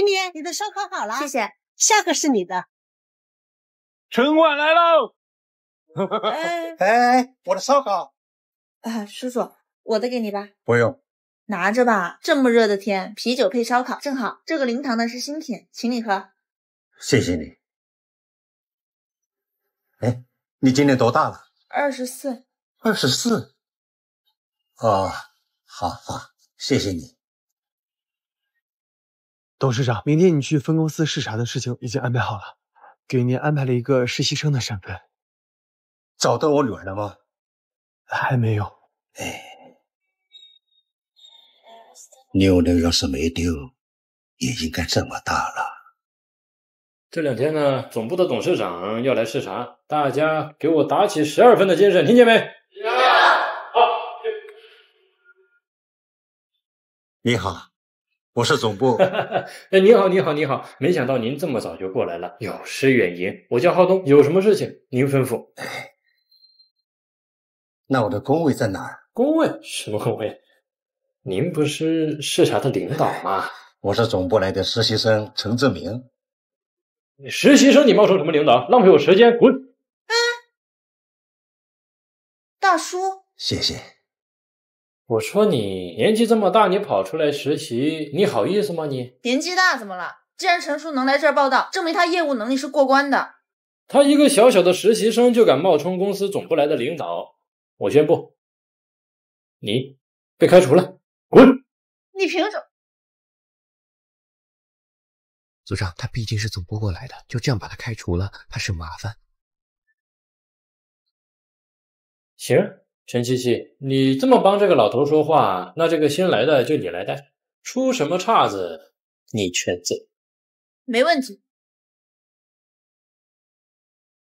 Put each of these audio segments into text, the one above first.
给你，你的烧烤好了，谢谢。下个是你的。城管来喽！哎 哎，我的烧烤啊，叔叔，我的给你吧，不用。拿着吧。这么热的天，啤酒配烧烤正好。这个零糖的是新品，请你喝。谢谢你。哎，你今年多大了？二十四。二十四。哦，好好，谢谢你。董事长，明天你去分公司视察的事情已经安排好了，给您安排了一个实习生的身份。找到我女儿了吗？还没有。哎，妞妞要是没丢，也应该这么大了。这两天呢，总部的董事长要来视察，大家给我打起十二分的精神，听见没？好。你好。我是总部。哎，你好，你好，你好！没想到您这么早就过来了，有失远迎。我叫浩东，有什么事情您吩咐。哎，那我的工位在哪儿？工位？什么工位？您不是视察的领导吗？我是总部来的实习生陈志明。实习生，你冒充什么领导？浪费我时间，滚！哎，大叔，谢谢。我说你年纪这么大，你跑出来实习，你好意思吗？你年纪大怎么了？既然陈叔能来这儿报道，证明他业务能力是过关的。他一个小小的实习生就敢冒充公司总部来的领导，我宣布，你被开除了，滚！你凭什么？组长，他毕竟是总部过来的，就这样把他开除了，怕是麻烦。行。陈七七，你这么帮这个老头说话，那这个新来的就你来带，出什么岔子你全责。没问题，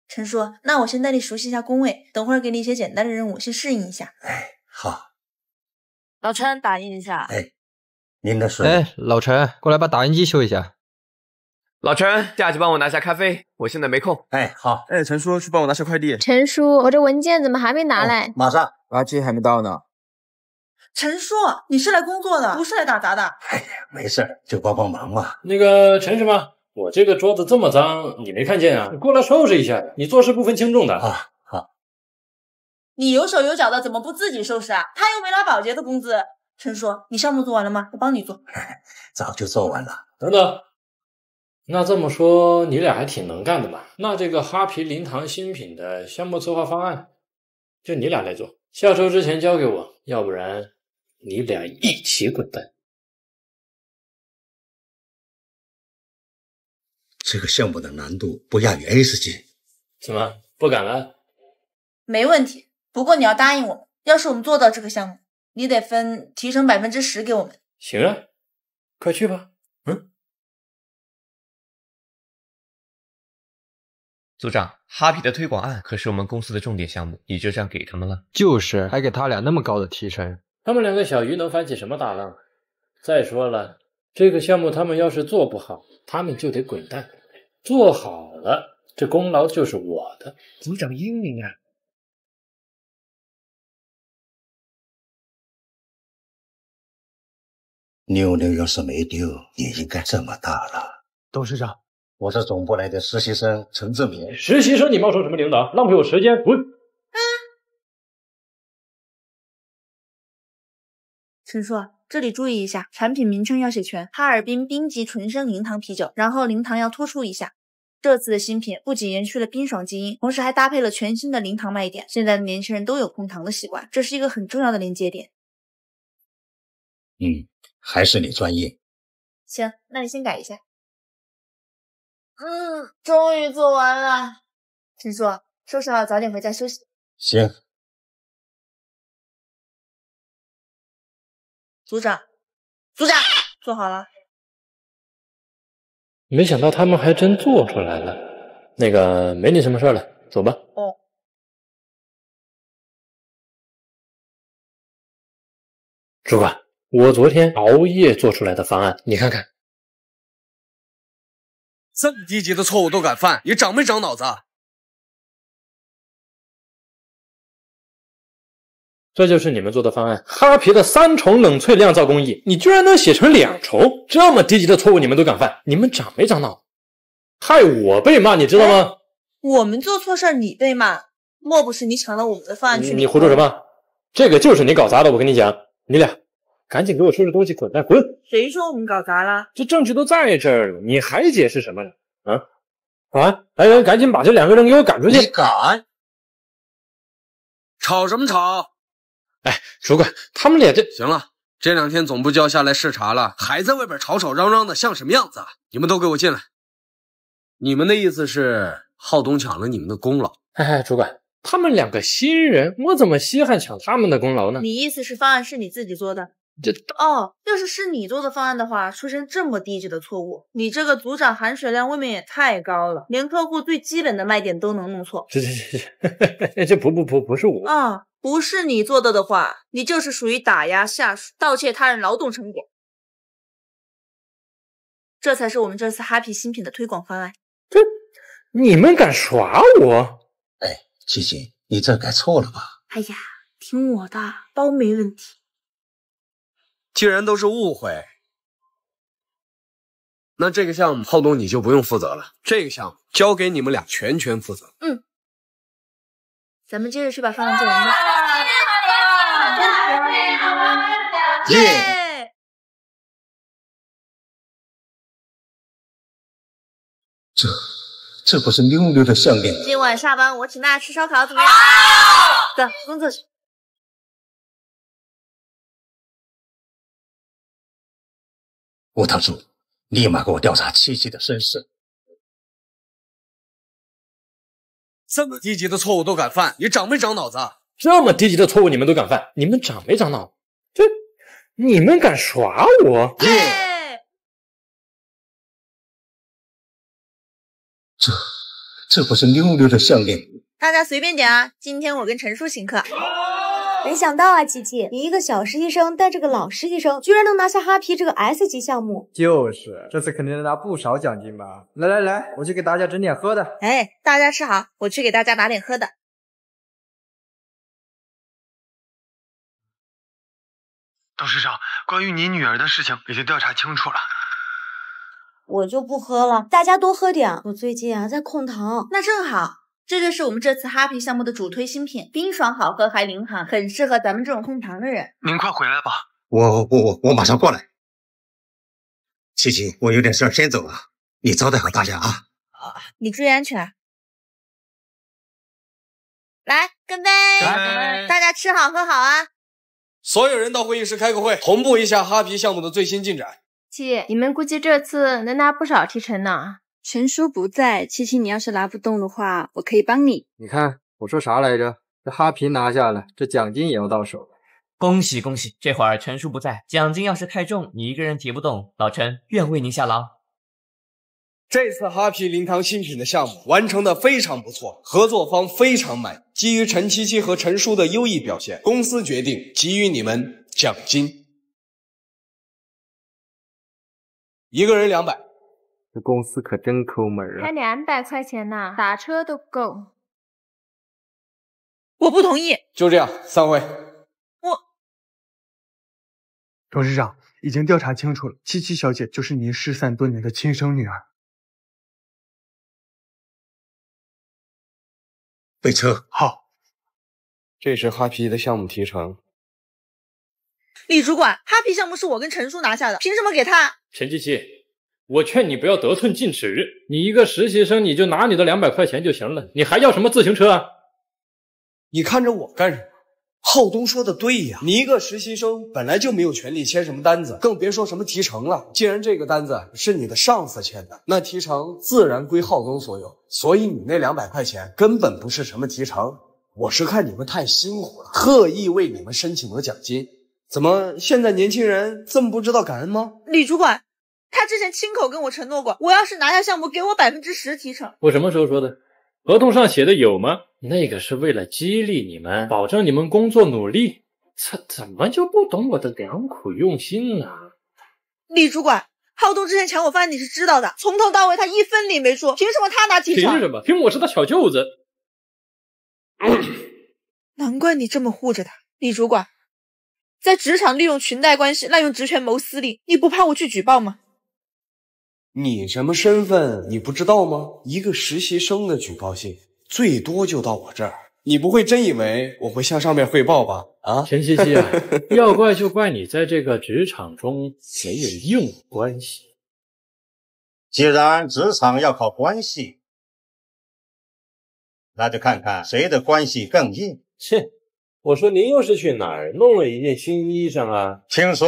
陈叔，那我先带你熟悉一下工位，等会儿给你一些简单的任务，先适应一下。哎，好。老陈，打印一下。哎，您的水。哎，老陈，过来把打印机修一下。老陈，下去帮我拿下咖啡，我现在没空。哎，好。哎，陈叔，去帮我拿下快递。陈叔，我这文件怎么还没拿来？马上，垃圾还没到呢。陈叔，你是来工作的，不是来打杂的。哎呀，没事就帮帮忙嘛。那个陈什么，我这个桌子这么脏，你没看见啊？你过来收拾一下。你做事不分轻重的啊。好。你有手有脚的，怎么不自己收拾啊？他又没拿保洁的工资。陈叔，你项目做完了吗？我帮你做。早就做完了。等等。那这么说，你俩还挺能干的嘛？那这个哈皮零糖新品的项目策划方案，就你俩来做，下周之前交给我，要不然你俩一起滚蛋。这个项目的难度不亚于 A 四 G，怎么不敢了？没问题，不过你要答应我们，要是我们做到这个项目，你得分提成百分之十给我们。行啊，快去吧。组长，哈皮的推广案可是我们公司的重点项目，你就这样给他们了？就是，还给他俩那么高的提成，他们两个小鱼能翻起什么大浪？再说了，这个项目他们要是做不好，他们就得滚蛋；做好了，这功劳就是我的。组长英明啊！妞妞要是没丢，也应该这么大了。董事长。我是总部来的实习生陈志明。实习生，你冒充什么领导？浪费我时间，滚！啊！陈叔，这里注意一下，产品名称要写全，哈尔滨冰级纯生零糖啤酒，然后零糖要突出一下。这次的新品不仅延续了冰爽基因，同时还搭配了全新的零糖卖点。现在的年轻人都有控糖的习惯，这是一个很重要的连接点。嗯，还是你专业。行，那你先改一下。嗯，终于做完了。陈叔，收拾好早点回家休息。行。组长，组长，做好了。没想到他们还真做出来了。那个，没你什么事了，走吧。哦。主管，我昨天熬夜做出来的方案，你看看。这么低级的错误都敢犯，你长没长脑子？这就是你们做的方案，哈皮的三重冷萃酿造工艺，你居然能写成两重，这么低级的错误你们都敢犯，你们长没长脑？害我被骂，你知道吗？我们做错事儿你被骂，莫不是你抢了我们的方案去？你胡说什么？这个就是你搞砸的，我跟你讲，你俩赶紧给我收拾东西滚蛋，滚！谁说我们搞砸了？这证据都在这儿了，你还解释什么呢？啊？保安，来人，赶紧把这两个人给我赶出去！你敢？吵什么吵？哎，主管，他们俩这行了，这两天总部就要下来视察了，还在外边吵吵嚷嚷的，像什么样子？啊？你们都给我进来！你们的意思是浩东抢了你们的功劳？哎，主管，他们两个新人，我怎么稀罕抢他们的功劳呢？你意思是方案是你自己做的？这哦，要是是你做的方案的话，出现这么低级的错误，你这个组长含水量未免也太高了，连客户最基本的卖点都能弄错。这这这这这不不不不是我啊！不是你做的的话，你就是属于打压下属、盗窃他人劳动成果，这才是我们这次哈皮新品的推广方案。这你们敢耍我？哎，七七，你这改错了吧？哎呀，听我的，包没问题。既然都是误会，那这个项目浩东你就不用负责了，这个项目交给你们俩全权负责。嗯，咱们接着去把方案做完吧。耶！这这不是溜溜的项链？今晚下班我请大家吃烧烤，怎么样？走，工作去。吴堂主，立马给我调查七七的身世。这么低级的错误都敢犯，你长没长脑子？这么低级的错误你们都敢犯，你们长没长脑？这你们敢耍我？这这不是溜溜的项链？大家随便点啊！今天我跟陈叔请客。没想到啊，琪琪，你一个小实习生带着个老实习生，居然能拿下哈皮这个 S 级项目。就是这次肯定能拿不少奖金吧？来来来，我去给大家整点喝的。哎，大家吃好，我去给大家拿点喝的。董事长，关于您女儿的事情已经调查清楚了。我就不喝了，大家多喝点。我最近啊在控糖，那正好。这就是我们这次哈皮项目的主推新品，冰爽好喝还零糖，很适合咱们这种控糖的人。您快回来吧，我我我我马上过来。七七，我有点事儿先走了，你招待好大家啊。啊，你注意安全。来，干杯！干杯！大家吃好喝好啊！所有人到会议室开个会，同步一下哈皮项目的最新进展。七，你们估计这次能拿不少提成呢。陈叔不在，七七，你要是拿不动的话，我可以帮你。你看我说啥来着？这哈皮拿下了，这奖金也要到手。恭喜恭喜！这会儿陈叔不在，奖金要是太重，你一个人提不动，老陈愿为您效劳。这次哈皮灵堂新品的项目完成的非常不错，合作方非常满意。基于陈七七和陈叔的优异表现，公司决定给予你们奖金，一个人两百。这公司可真抠门啊！才两百块钱呢，打车都够。我不同意。就这样，散会。我，董事长已经调查清楚了，七七小姐就是您失散多年的亲生女儿。备车好。这是哈皮的项目提成。李主管，哈皮项目是我跟陈叔拿下的，凭什么给他？陈七七。我劝你不要得寸进尺，你一个实习生，你就拿你的两百块钱就行了，你还要什么自行车啊？你看着我干什么？浩东说的对呀，你一个实习生本来就没有权利签什么单子，更别说什么提成了。既然这个单子是你的上司签的，那提成自然归浩东所有。所以你那两百块钱根本不是什么提成，我是看你们太辛苦了，特意为你们申请了奖金。怎么现在年轻人这么不知道感恩吗？李主管。他之前亲口跟我承诺过，我要是拿下项目，给我百分之十提成。我什么时候说的？合同上写的有吗？那个是为了激励你们，保证你们工作努力。怎怎么就不懂我的良苦用心呢？李主管，浩东之前抢我饭你是知道的，从头到尾他一分理没出，凭什么他拿提成？凭什么？凭我是他小舅子。难怪你这么护着他。李主管，在职场利用裙带关系、滥用职权谋私利，你不怕我去举报吗？你什么身份？你不知道吗？一个实习生的举报信，最多就到我这儿。你不会真以为我会向上面汇报吧？啊，陈七七啊，要怪就怪你在这个职场中没有硬关系。既然职场要靠关系，那就看看谁的关系更硬。切，我说您又是去哪儿弄了一件新衣裳啊？听说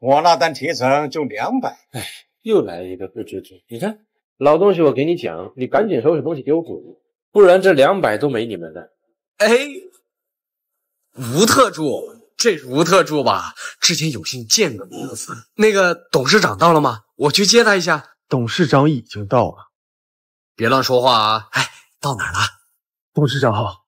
我那单提成就两百。哎，又来了一个不知足。你看，老东西，我给你讲，你赶紧收拾东西给我滚，不然这两百都没你们的。哎，吴特助，这是吴特助吧？之前有幸见过一次。那个董事长到了吗？我去接他一下。董事长已经到了，别乱说话啊！哎，到哪儿了？董事长好。